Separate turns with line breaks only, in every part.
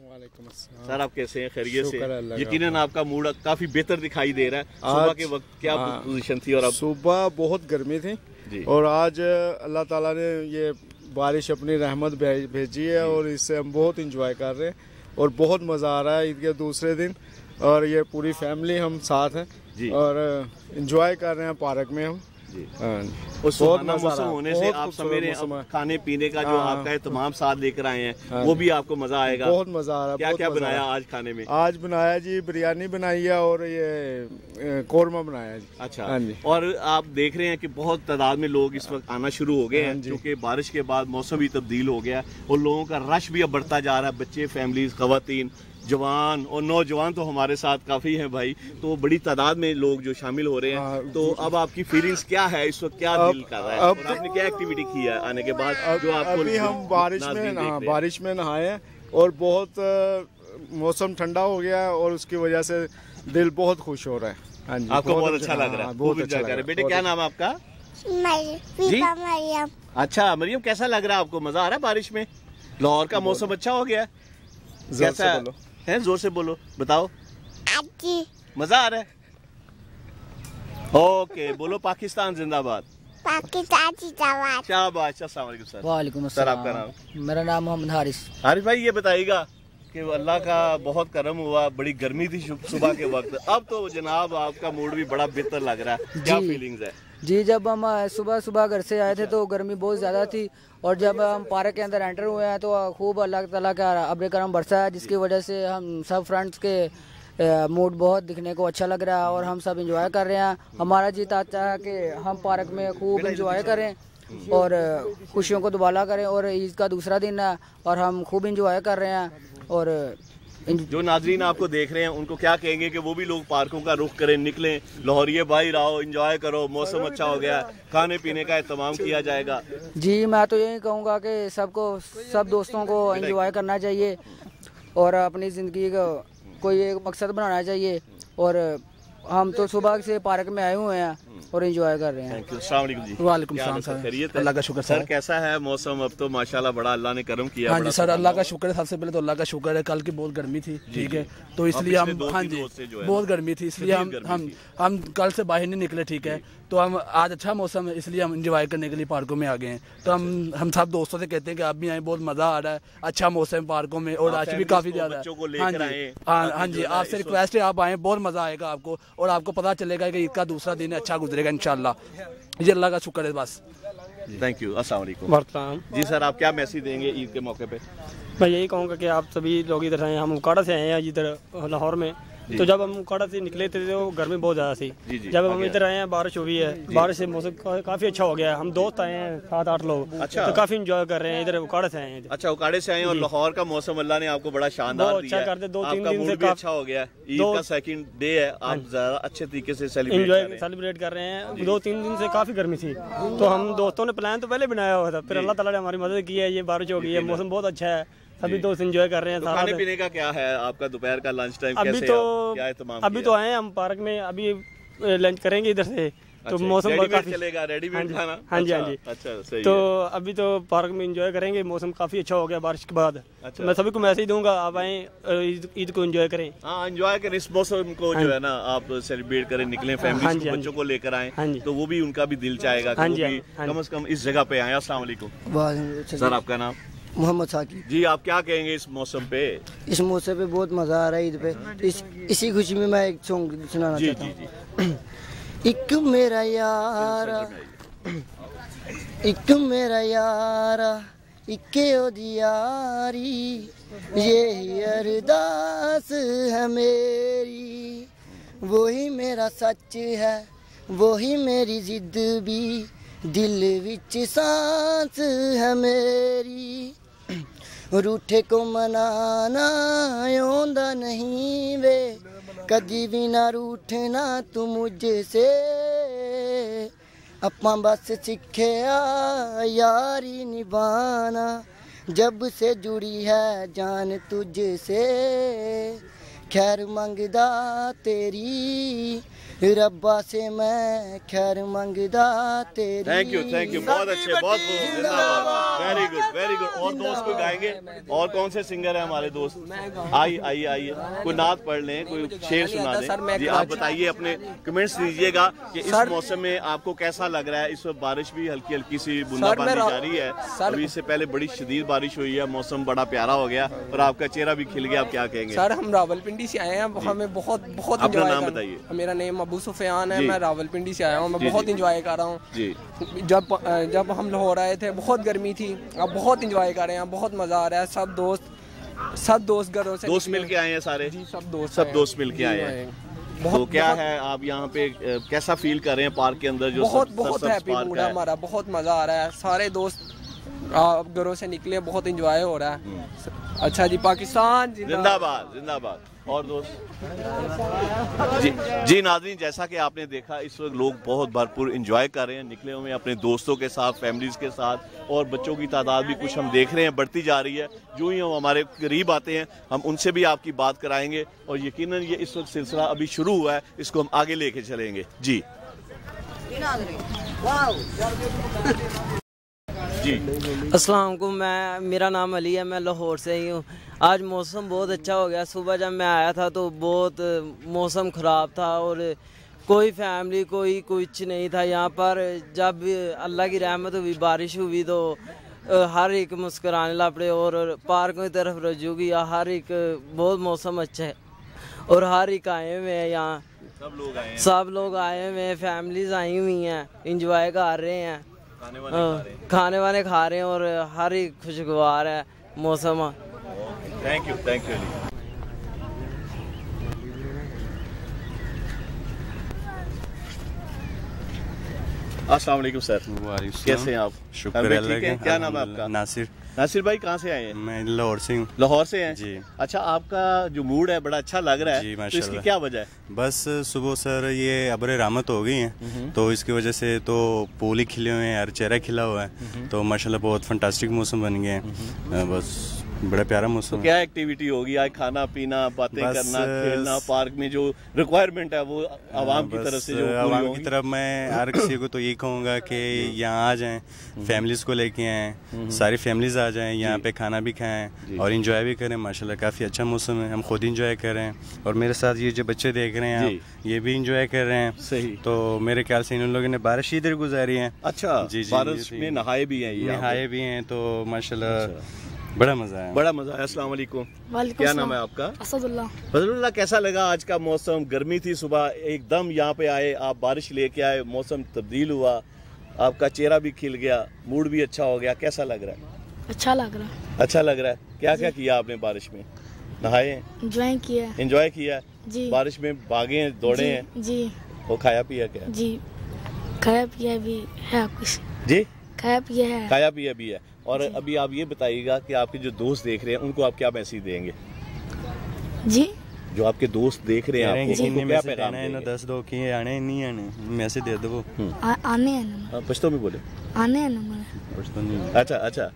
وعلیکم السلام۔
سر آپ کیسے ہیں؟ خیریت سے؟ یقیناً آپ کا موڈ کافی بہتر دکھائی دے رہا ہے۔ صبح کے وقت کیا
ہاں۔
پوزیشن تھی اور
صبح بہت گرمی تھی۔
جی۔
اور آج اللہ تعالیٰ نے یہ بارش اپنی رحمت بھیج- بھیجی ہے اور اس سے ہم بہت انجوائے کر رہے ہیں۔ اور بہت مزہ آ رہا ہے عید کے دوسرے دن۔ اور یہ پوری فیملی ہم ساتھ ہیں۔
جی۔
اور انجوائے کر رہے ہیں پارک میں ہم۔
جی
ہاں۔ آ
موسم ہونے سے آپ سمیرے۔ کھانے پینے کا جو
ہاں۔
آپ کا اہتمام ساتھ لے کر آئے ہیں
ہاں
وہ بھی آپ کو مزہ آئے گا
بہت مزہ آ رہا ہے
کیا کیا بنایا۔ آج کھانے میں
آج بنایا جی بریانی بنائی ہے اور یہ قورمہ بنایا جی
اچھا
جی
اور آپ دیکھ رہے ہیں کہ بہت تعداد میں لوگ اس وقت آنا شروع ہو گئے ہیں
جی۔
کیونکہ بارش کے بعد موسم بھی تبدیل ہو گیا ہے اور لوگوں کا رش بھی اب بڑھتا جا رہا ہے بچے فیملیز خواتین جوان اور نوجوان تو ہمارے ساتھ کافی ہیں بھائی تو بڑی تعداد میں لوگ جو شامل ہو رہے
ہاں،
ہیں تو اب آپ کی فیلنگز کیا ہے؟ اس وقت کیا دل کر رہا ہے؟ اور آپ نے کیا ایکٹیویٹی کی ہے آنے کے بعد جو آپ کو
ابھی ہم بارش میں ہاں؟ بارش میں نہائے ہیں اور بہت موسم ٹھنڈا ہو گیا ہے اور اس کی وجہ سے دل بہت خوش ہو رہا ہے۔ ہاں جی
آپ کو بہت اچھا لگ رہا
ہاں،
ہے
بہت اچھا لگ رہا ہے
بیٹے کیا نام ہے آپ کا؟
پیپا مریم۔
اچھا مریم کیسا لگ رہا ہے آپ کو؟ مزہ آ رہا ہے بارش میں؟ لاہور کا موسم اچھا۔ ہو گیا۔ کیسا ہے زور سے بولو بتاؤ۔ مزہ آ رہا ہے۔ اوکے بولو پاکستان زندہ باد۔
پاکستان زندہ
کیا بات السلام علیکم سر۔
وعلیکم
سر آپ کا
السلام۔ میرا نام محمد حارث۔
حارث بھائی یہ بتائیے گا کہ اللہ کا بہت کرم ہوا بڑی گرمی تھی صبح کے وقت۔ اب تو جناب آپ کا موڈ بھی بڑا بہتر لگ رہا ہے۔ کیا
جی۔
فیلنگز ہے
جی جب ہم صبح صبح گھر سے آئے تھے تو گرمی بہت زیادہ تھی اور جب ہم پارک کے اندر انٹر ہوئے ہیں تو خوب اللہ تعالیٰ کا ابر کرم برسا ہے، جس کی وجہ سے ہم سب فرینڈس کے موڈ بہت دکھنے کو اچھا لگ رہا ہے اور ہم سب انجوائے کر رہے ہیں۔ ہمارا جی چاہتا ہے کہ ہم پارک میں خوب انجوائے کریں اور خوشیوں کو دوبالا کریں اور عید کا دوسرا دن ہے اور ہم خوب انجوائے کر رہے ہیں اور
جو ناظرین آپ کو دیکھ رہے ہیں، ان کو کیا کہیں گے کہ وہ بھی لوگ پارکوں کا رخ کریں، نکلیں، لاہوریے بھائی رہو انجوائے کرو، موسم اچھا ہو گیا، کھانے پینے کا اہتمام کیا جائے گا۔
جی میں تو یہی کہوں گا کہ سب کو، سب دوستوں کو انجوائے کرنا چاہیے اور اپنی زندگی کو کوئی ایک مقصد بنانا چاہیے اور ہم تو صبح سے پارک میں آئے ہوئے ہیں۔ اور انجوائے کر رہے ہیں۔
السلام علیکم جی۔
وعلیکم السلام
ہے؟
سر۔
خیریت ہے؟
اللہ کا شکر
سر کیسا ہے موسم؟ اب تو ماشاءاللہ بڑا اللہ نے کرم کیا
ہاں جی سر اللہ کا شکر ہے سب سے پہلے تو اللہ کا شکر ہے کل کی بہت گرمی تھی ٹھیک ہے۔ تو اس لیے ہم ہاں جی
ہے
بہت گرمی تھی اس لیے ہم ہم کل سے باہر نہیں نکلے ٹھیک ہے۔ تو ہم آج اچھا موسم ہے اس لیے ہم انجوائے کرنے کے لیے پارکوں میں آ گئے ہیں۔ تو ہم ہم سب دوستوں سے کہتے ہیں کہ آپ بھی آئیں بہت مزہ آ رہا ہے اچھا موسم ہے پارکوں میں اور آج بھی کافی زیادہ ہے۔ ہاں جی ہاں ہاں جی
ہے
آپ سے ریکویسٹ ہے آپ آئیں بہت مزہ آئے گا آپ کو اور آپ کو پتہ چلے گا کہ عید کا دوسرا دن اچھا گزرے گا انشاءاللہ۔ یہ اللہ کا شکر ہے بس۔
تھینک یو السلام علیکم۔
ورتام
جی سر آپ کیا میسج دیں گے عید کے موقع پہ؟
میں یہی کہوں گا کہ آپ سبھی لوگ ادھر آئے ہیں ہم اکاڑا سے آئے ہیں ادھر لاہور میں۔ تو جب ہم اکاڑا سے نکلے تھے تو گرمی بہت زیادہ تھی۔
جی، جی،
جب ہم۔ ادھر آئے ہیں بارش ہو گئی ہے بارش سے موسم کا- کافی اچھا ہو گیا ہے۔ ہم دوست آئے ہیں سات آٹھ لوگ۔
اچھا۔
تو کافی انجوائے کر رہے ہیں۔ ادھر اکاڑا سے آئے ہیں۔
اچھا اکاڑے سے آئے ہیں اور لاہور کا موسم اللہ نے آپ کو بڑا شاندار
بہت
دیا
اچھا کر دے، دو تین دن سے
اچھا ہو گیا ہے۔ عید کا سیکنڈ ڈے ہے۔ آپ زیادہ اچھے طریقے سے
انجوائے سیلیبریٹ کر رہے ہیں۔ دو تین دن سے کافی گرمی تھی۔ تو ہم دوستوں نے پلان تو پہلے بنایا ہوا تھا۔ پھر اللہ تعالیٰ نے ہماری مدد کی ہے۔ یہ بارش ہو گئی ہے موسم بہت اچھا ہے۔ سبھی دوست انجوائے کر رہے ہیں
تو کھانے۔ پینے کا کیا ہے؟ آپ کا دوپہر کا لنچ ٹائم
ابھی
کیسے
تو ابھی تو آئے ہیں ہم پارک میں ابھی لنچ کریں گے ادھر سے۔ تو
اچھا،
موسم
چلے گا ریڈی
ہاں
میڈ
جی،
کھانا؟
ہاں جی ہاں
اچھا،
جی۔
اچھا
تو ابھی تو پارک میں انجوائے کریں گے موسم کافی اچھا ہو گیا بارش کے بعد۔ میں سبھی کو میسج دوں گا آپ آئیں عید کو انجوائے کریں۔
ہاں انجوائے کریں اس موسم کو جو ہے نا آپ سیلیبریٹ کریں نکلیں
ہاں
فیملیز
جی،
کو
ہاں
بچوں
جی۔
کو لے کر آئیں۔
ہاں جی۔
تو وہ بھی ان کا بھی دل چاہے گا
ہاں جی، ہاں
کم از کم اس جگہ پہ آئیں۔ السلام علیکم۔ سر آپ کا نام؟
محمد ثاقب
جی آپ کیا کہیں گے اس موسم پہ؟
اس موسم پہ بہت مزہ آ رہا ہے عید پہ۔ اس اسی خوشی میں میں ایک سانگ سنانا
جی
چاہتا
جی
ہوں۔
جی
ایک میرا یار ایک میرا یار ایک یاری یہی ارداس ہے میری۔ وہی میرا سچ ہے وہی میری ضد بھی۔ دل وچ سانس ہے میری۔ روٹھے کو منانا آਉਂਦਾ نہیں وے کدی بھی نہ روٹھنا تو مجھ سے اپاں بس سکھیا یاری نبھانا جب سے جڑی ہے جان تجھ سے
خیر منگدا تیری ربا سے میں خیر منگدا تیری
تھینک یو تھینک یو بہت اچھے بہت ویری گڈ ویری گڈ اور دوست کو گائیں گے؟ اور کون سے سنگر ہیں ہمارے دوست؟ آئیے آئیے آئیے۔ کوئی نعت پڑھ لیں کوئی شعر سنا دیں۔ جی آپ بتائیے اپنے کمنٹس دیجیے گا کہ اس موسم میں آپ کو کیسا لگ رہا ہے؟ اس وقت بارش بھی ہلکی ہلکی سی بوندا باندی جاری ہے۔ ابھی اس سے پہلے بڑی شدید بارش ہوئی ہے موسم بڑا پیارا ہو گیا اور آپ کا چہرہ بھی کھل گیا آپ کیا کہیں گے؟
سر ہم راول پنڈی سے آئے ہیں ہمیں بہت بہت
اپنا نام بتائیے۔
میرا نیم ابو سفیان ہے
جی۔
میں راول پنڈی سے آیا ہوں میں
جی،
بہت
جی۔
انجوائے کر رہا ہوں۔
جی۔
جب جب ہم لاہور آئے تھے بہت گرمی تھی اب بہت انجوائے کر رہے ہیں بہت مزہ آ رہا ہے سب دوست سب دوست گھروں سے
دوست مل کے آئے ہیں سارے۔
جی سب دوست
سب دوست مل کے
جی،
آئے ہیں۔ تو کیا ہے آپ یہاں پہ کیسا فیل کر رہے ہیں پارک کے اندر جو
بہت بہت ہیپی موڈ ہے؟ ہمارا بہت مزہ آ رہا ہے۔ سارے دوست گھروں سے نکلے بہت انجوائے ہو رہا ہے۔ اچھا جی پاکستان
زندہ باد زندہ باد۔ اور دوست۔ جی جی ناظرین، جیسا کہ آپ نے دیکھا، اس وقت لوگ بہت بھرپور انجوائے کر رہے ہیں، نکلے ہوئے ہیں اپنے دوستوں کے ساتھ، فیملیز کے ساتھ، اور بچوں کی تعداد بھی کچھ ہم دیکھ رہے ہیں، بڑھتی جا رہی ہے۔ جو ہی ہم ہمارے قریب آتے ہیں، ہم ان سے بھی آپ کی بات کرائیں گے، اور یقیناً یہ اس وقت سلسلہ ابھی شروع ہوا ہے، اس کو ہم آگے لے کے چلیں گے۔ جی۔, جی جی۔
السلام علیکم میں میرا نام علی ہے میں لاہور سے ہی ہوں۔ آج موسم بہت اچھا ہو گیا۔ صبح جب میں آیا تھا تو بہت موسم خراب تھا اور کوئی فیملی کوئی کچھ نہیں تھا۔ یہاں پر جب اللہ کی رحمت ہوئی بارش ہوئی تو ہر ایک مسکرانے لگ پڑے اور پارکوں کی طرف رجوع کیا۔ ہر ایک بہت موسم اچھا ہے اور ہر ایک آئے ہوئے ہیں یہاں۔
سب لوگ آئے ہیں۔
سب لوگ آئے ہوئے ہیں فیملیز آئی ہوئی ہیں انجوائے کر رہے ہیں۔
کھانے وانے کھا رہے ہیں۔
کھانے وانے کھا رہے ہیں اور ہر ایک خوشگوار ہے موسم۔
تھینک یو تھینک یو السلام علیکم سر۔ کیسے ہیں آپ؟
شکر اللہ
کیا نام ہے آپ کا؟
ناصر۔
ناصر بھائی کہاں سے آئے ہیں؟
میں لاہور سے ہوں۔
لاہور سے ہیں؟
جی۔
اچھا آپ کا جو موڈ ہے بڑا اچھا لگ رہا ہے۔
جی
تو اس کی کیا وجہ ہے؟
بس صبح سر یہ ابر رحمت ہو گئی ہیں۔ تو اس کی وجہ سے تو پھول ہی کھلے ہوئے ہیں ہر چہرہ کھلا ہوا ہے۔ تو ماشاء اللہ بہت فنٹاسٹک موسم بن گئے ہیں۔ بس۔ بڑا پیارا موسم
کیا ایکٹیویٹی ہوگی؟ آج کھانا پینا باتیں کرنا کھیلنا پارک میں جو ریکوائرمنٹ ہے وہ عوام کی طرف سے جو
عوام کی طرف میں ہر کسی کو تو یہی کہوں گا کہ یہاں آ جائیں فیملیز کو لے کے آئیں ساری فیملیز آ جائیں یہاں
جی۔
پہ کھانا بھی کھائیں اور انجوائے بھی کریں۔ ماشاءاللہ کافی اچھا موسم ہے۔ ہم خود انجوائے کر رہے ہیں اور میرے ساتھ یہ جو بچے دیکھ رہے ہیں
جی۔
یہ بھی انجوائے کر رہے ہیں۔
صحیح۔
تو میرے خیال سے ان لوگوں نے بارش ادھر گزاری ہے۔
اچھا
جی جی
بارش میں نہائے بھی ہیں یہ۔
نہائے بھی ہیں تو ماشاءاللہ بڑا مزہ ہے
بڑا مزہ ہے السلام علیکم۔ کیا نام ہے آپ کا؟
اسد اللہ۔
فضل اللہ کیسا لگا؟ آج کا موسم گرمی تھی صبح ایک دم یہاں پہ آئے آپ بارش لے کے آئے موسم تبدیل ہوا آپ کا چہرہ بھی کھل گیا موڈ بھی اچھا ہو گیا۔ کیسا لگ رہا ہے؟
اچھا لگ رہا۔ ہے
اچھا لگ رہا ہے۔ کیا کیا کیا آپ نے بارش میں؟ نہائے؟ ہیں
انجوائے کیا۔ ہے
انجوائے کیا؟ ہے
جی۔
بارش میں بھاگے ہیں دوڑے
جی
ہیں؟
جی۔
وہ کھایا پیا کیا؟
جی۔ کھایا پیا بھی ہے کچھ۔
جی؟
کھایا پیا ہے۔
کھایا پیا بھی ہے۔ اور ابھی آپ یہ بتائیے گا کہ آپ کے جو دوست دیکھ رہے ہیں ان کو آپ کیا میسج دیں گے؟
جی؟
جو آپ کے دوست دیکھ رہے ہیں آپ کو ان کو کیا پیغام دیں گے؟
دس دو کی آنے نہیں آنے میسج دے دو۔
آنے ہیں۔ نا
ہاں، پشتو میں بولے۔
آنے
کچھ تو نہیں۔
اچھا اچھا۔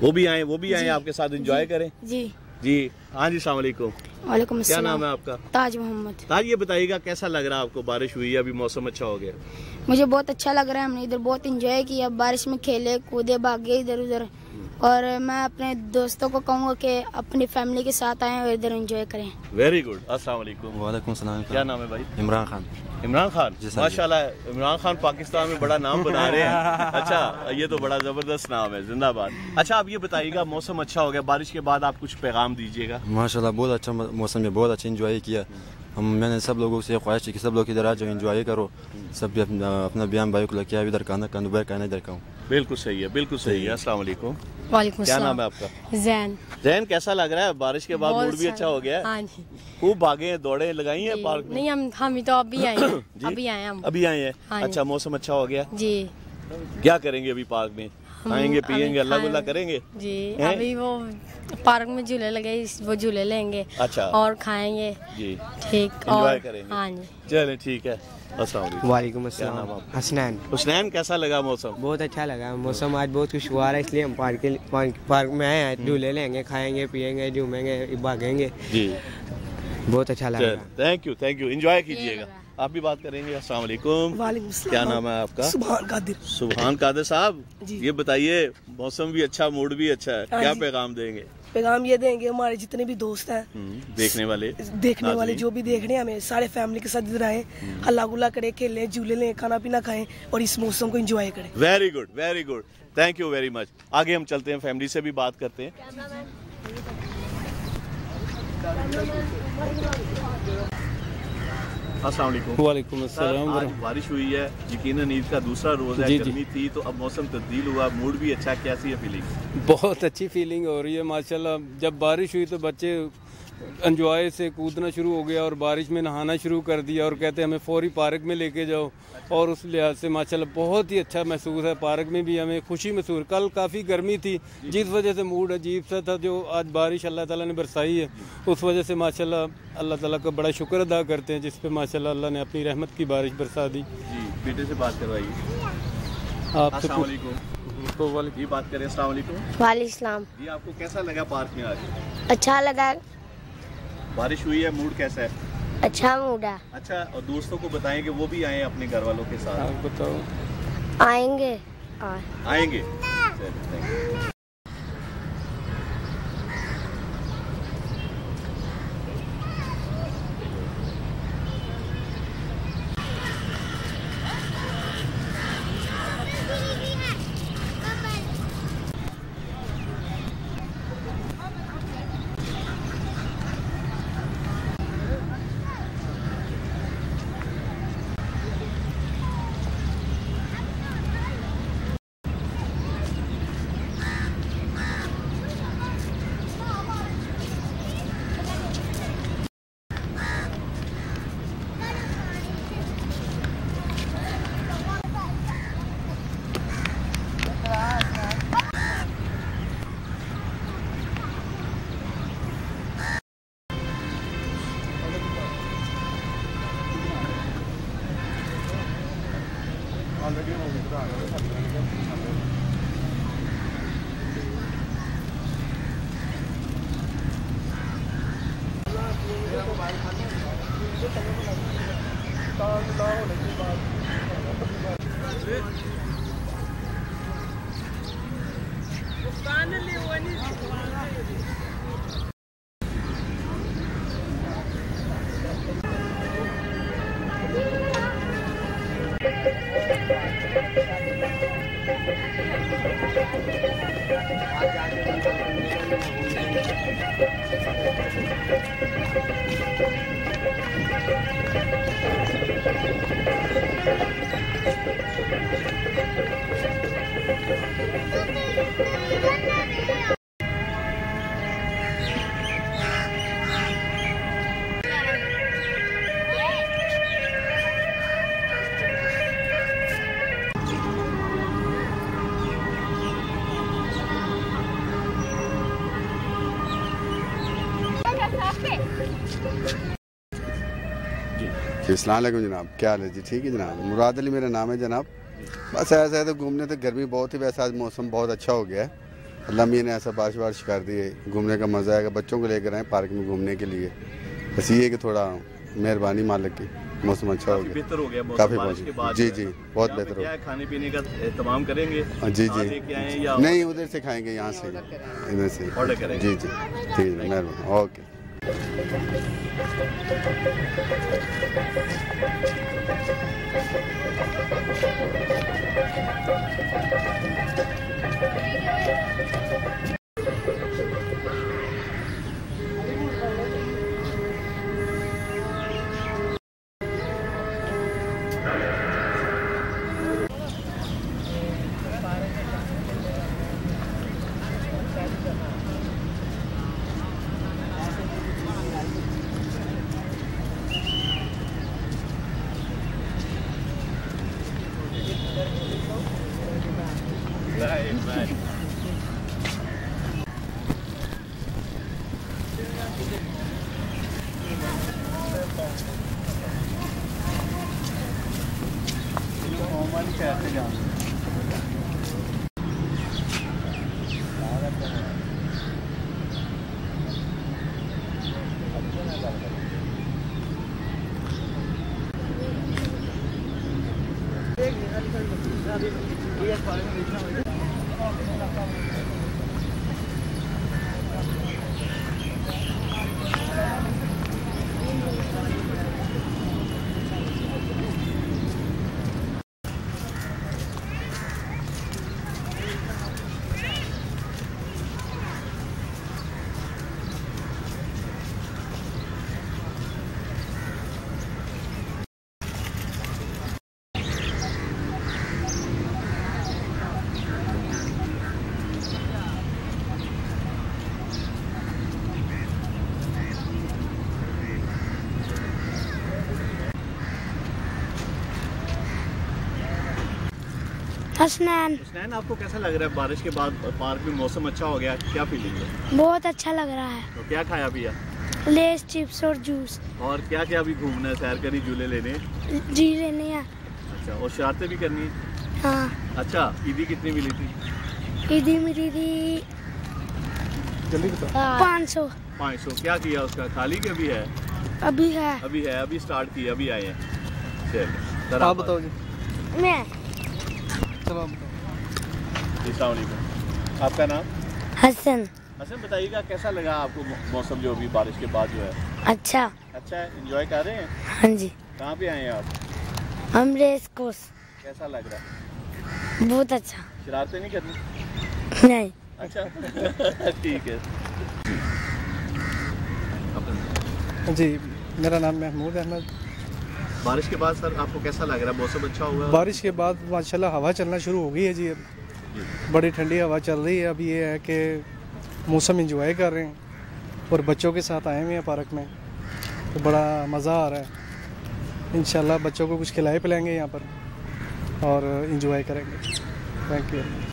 وہ بھی آئیں وہ بھی آئیں آپ کے ساتھ انجوائے کریں۔
جی۔
جی ہاں جی السلام علیکم۔
وعلیکم
کیا نام
السلام
ہے آپ کا؟
تاج محمد۔
تاج یہ بتائیے گا کیسا لگ رہا ہے آپ کو؟ بارش ہوئی ہے ابھی موسم اچھا ہو گیا۔
مجھے بہت اچھا لگ رہا ہے ہم نے ادھر بہت انجوائے کیا۔ بارش میں کھیلے کودے بھاگے ادھر ادھر۔ اور میں اپنے دوستوں کو کہوں گا کہ اپنی فیملی کے ساتھ آئیں اور ادھر انجوائے کریں۔
ویری گڈ السلام علیکم۔
وعلیکم السلام۔
کیا نام ہے بھائی؟
عمران خان۔
عمران خان
جی سر،
ماشاء اللہ عمران خان پاکستان میں بڑا نام بنا رہے ہیں۔ اچھا یہ تو بڑا زبردست نام ہے زندہ باد۔ اچھا آپ یہ بتائیے گا موسم اچھا ہو گیا بارش کے بعد آپ کچھ پیغام دیجیے گا۔
ماشاء اللہ بہت اچھا موسم ہے بہت اچھا انجوائے کیا۔ ہم میں نے سب لوگوں سے خواہش کی کہ سب لوگ ادھر آ جاؤ انجوائے کرو۔ سب بھی اپنا اپنا بیان بھائی کو لے کے آئے ادھر کانا کان دوبارہ کہنا ادھر کا ہوں
بالکل صحیح ہے بالکل صحیح ہے السلام علیکم۔
وعلیکم
کیا نام ہے آپ کا؟
زین۔
زین کیسا لگ رہا ہے؟ بارش کے بعد موڈ بھی اچھا ہو گیا ہے۔
ہاں جی۔
خوب بھاگے ہیں دوڑے لگائی ہیں
جی۔
پارک میں؟
نہیں ہم ہم تو ابھی آئے ہیں۔
جی؟
ابھی آئے ہیں ہم۔
ابھی آئے ہیں۔
ہاں۔
اچھا موسم اچھا ہو گیا۔
جی۔
کیا کریں گے ابھی پارک میں؟ کھائیں گے پیئیں گے اللہ گلا کریں گے؟
جی؟ ابھی وہ پارک میں جھولے لگے وہ جھولے لیں گے
اچھا۔
اور کھائیں گے۔
جی۔
ٹھیک
انجوائے
اور ہاں جی۔
چلیں ٹھیک ہے۔ السلام علیکم۔
وعلیکم السلام۔ حسنین۔
حسنین کیسا لگا موسم؟
بہت اچھا لگا۔ موسم آج بہت خوشگوار ہے اس لیے ہم پارک پارک میں آئے ہیں۔ جھولے لیں گے کھائیں گے پیئیں گے جھومیں گے بھاگیں گے۔
جی۔
آپ
بھی بات کریں گے۔ السلام علیکم۔ وعلیکم السلام۔ کیا نام ہے آپ کا؟ سبحان قادر۔ سبحان
قادر صاحب
جی۔ یہ بتائیے
موسم
بھی اچھا موڈ بھی اچھا ہے۔ ہاں کیا جی۔
پیغام
دیں
گے؟
پیغام یہ
دیں گے ہمارے جتنے بھی دوست ہیں۔ دیکھنے
والے دیکھنے والے
جو بھی
دیکھ
رہے ہیں ہمیں سارے فیملی کے ساتھ ادھر آئیں۔ اللہ گلا کرے کھیلیں جھولے لیں کھانا پینا کھائیں اور اس موسم کو انجوائے کریں۔ Very good very
good thank you very much آگے ہم چلتے ہیں فیملی سے بھی بات کرتے ہیں۔ السلام علیکم۔ وعلیکم السلام آج
بارش ہوئی
ہے یقیناً عید کا دوسرا روز ہے جی, جی۔ گرمی تھی
تو اب
موسم تبدیل ہوا موڈ بھی اچھا کیسی ہے فیلنگ بہت اچھی فیلنگ ہو رہی
ہے ماشاءاللہ جب بارش ہوئی تو بچے انجوائے سے کودنا شروع ہو گیا اور بارش میں نہانا شروع کر دیا اور کہتے ہیں ہمیں فوری پارک میں لے کے جاؤ اور اس لحاظ سے ماشاءاللہ بہت ہی اچھا محسوس ہے۔ پارک میں بھی ہمیں خوشی محسوس کل کافی گرمی تھی جس وجہ سے موڈ عجیب سا تھا جو آج بارش اللہ تعالیٰ نے برسائی ہے۔ اس وجہ سے ماشاءاللہ اللہ تعالیٰ کا بڑا شکر ادا کرتے ہیں جس پہ ماشاء اللہ اللہ نے اپنی رحمت کی بارش برسا دی۔ جی، بیٹے سے
بات کروائیے آپ السلام علیکم۔
جی،
بات کریں۔ السلام علیکم۔ وعلیکم السلام۔ جی
آپ
کو کیسا لگا پارک میں آج؟ اچھا
لگا۔ بارش
ہوئی ہے موڈ کیسا ہے؟ اچھا
موڈ ہے۔ اچھا
اور دوستوں کو بتائیں کہ وہ بھی آئیں اپنے گھر والوں کے ساتھ۔ بتاؤ۔
آئیں
گے۔ آئیں۔
گے۔ Finally, one is.
اسلام السلام علیکم جناب، کیا حال ہے؟ جی ٹھیک ہے جناب۔ مراد علی میرا نام ہے جناب۔ بس ایسا ہے تو گھومنے تو گرمی بہت ہی ویسا آج موسم بہت اچھا ہو گیا ہے۔ اللہ میاں نے ایسا بارش بارش کر دی ہے گھومنے کا مزہ آئے گا بچوں کو لے کر آئیں پارک میں گھومنے کے لیے۔ بس یہ کہ تھوڑا مہربانی مالک کی
موسم
اچھا
ہو گیا۔ بہتر ہو
گیا
کافی جی جی
بہت
بہتر ہو
گیا۔ کھانے
پینے کا
اہتمام کریں
گے؟ ہاں، جی جی۔ نہیں ادھر سے
کھائیں گے
یہاں
سے۔
ادھر سے۔ جی
جی۔ ٹھیک ہے مہربانی۔ اوکے۔ یہ حسنین۔ حسنین
آپ کو
کیسا لگ رہا ہے؟ بارش کے
بعد
پارک میں موسم اچھا ہو گیا کیا فیلنگ ہے؟ بہت اچھا لگ رہا ہے۔ تو کیا کھایا پیا
لیس چپس اور جوس۔ اور
کیا کیا ابھی گھومنا
ہے؟ سیر کرنی جھولے
لینے؟ جی لینے ہیں۔ اچھا اور شرارتیں بھی کرنی؟ ہیں
ہاں۔ اچھا عیدی
کتنی ملی تھی؟ عیدی ملی تھی
ہاں۔
پانچ سو۔ پانچ سو کیا
کیا اس کا؟
خالی کے
بھی ہے؟
ابھی ہے۔ ابھی ہے ابھی سٹارٹ کی ابھی آئے
ہیں۔ چلو
آپ بتاؤ جی۔ میں؟ جی، السلام علیکم۔ آپ کا
نام؟ حسن۔ حسن
بتائیے
گا کیسا لگا
آپ کو موسم جو
ابھی
بارش کے بعد جو ہے؟ اچھا۔ اچھا انجوائے کر رہے ہیں؟ ہاں جی۔ کہاں
پہ
آئے ہیں آپ؟ ہم ریس کورس
کیسا لگ
رہا؟ بہت اچھا۔ شرارتیں نہیں
کرنی نہیں۔ اچھا۔
ٹھیک ہے۔ جی میرا
نام محمود
احمد۔ بارش کے
بعد
سر آپ کو
کیسا لگ رہا ہے؟ موسم
اچھا ہوا بارش کے بعد ماشاءاللہ ہوا چلنا شروع ہو گئی ہے جی۔
اب بڑی ٹھنڈی ہوا چل رہی ہے۔ اب یہ ہے کہ موسم انجوائے کر رہے ہیں اور بچوں کے ساتھ آئے ہوئے ہیں پارک میں۔ تو بڑا مزہ آ رہا ہے۔ انشاءاللہ بچوں کو کچھ کھلائے پلائیں گے یہاں پر اور انجوائے کریں گے۔ تھینک یو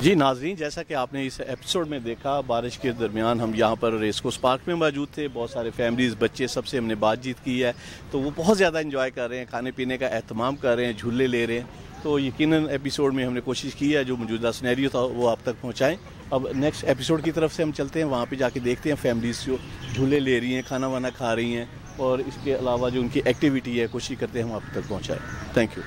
جی ناظرین، جیسا کہ آپ نے اس ایپیسوڈ میں
دیکھا، بارش کے درمیان ہم یہاں پر ریس کوس پارک میں موجود تھے۔ بہت سارے فیملیز بچے سب سے ہم نے بات چیت کی ہے۔ تو وہ بہت زیادہ انجوائے کر رہے ہیں، کھانے پینے کا اہتمام کر رہے ہیں، جھولے لے رہے ہیں۔ تو یقیناً ایپیسوڈ میں ہم نے کوشش کی ہے، جو موجودہ سنیریو تھا، وہ آپ تک پہنچائیں۔ اب نیکسٹ ایپیسوڈ کی طرف سے ہم چلتے ہیں، وہاں پہ جا کے دیکھتے ہیں فیملیز جو جھولے لے رہی ہیں، کھانا وانا کھا رہی ہیں۔ اور اس کے علاوہ جو ان کی ایکٹیویٹی ہے، کوشش کرتے ہیں ہم آپ تک پہنچائیں۔ Thank you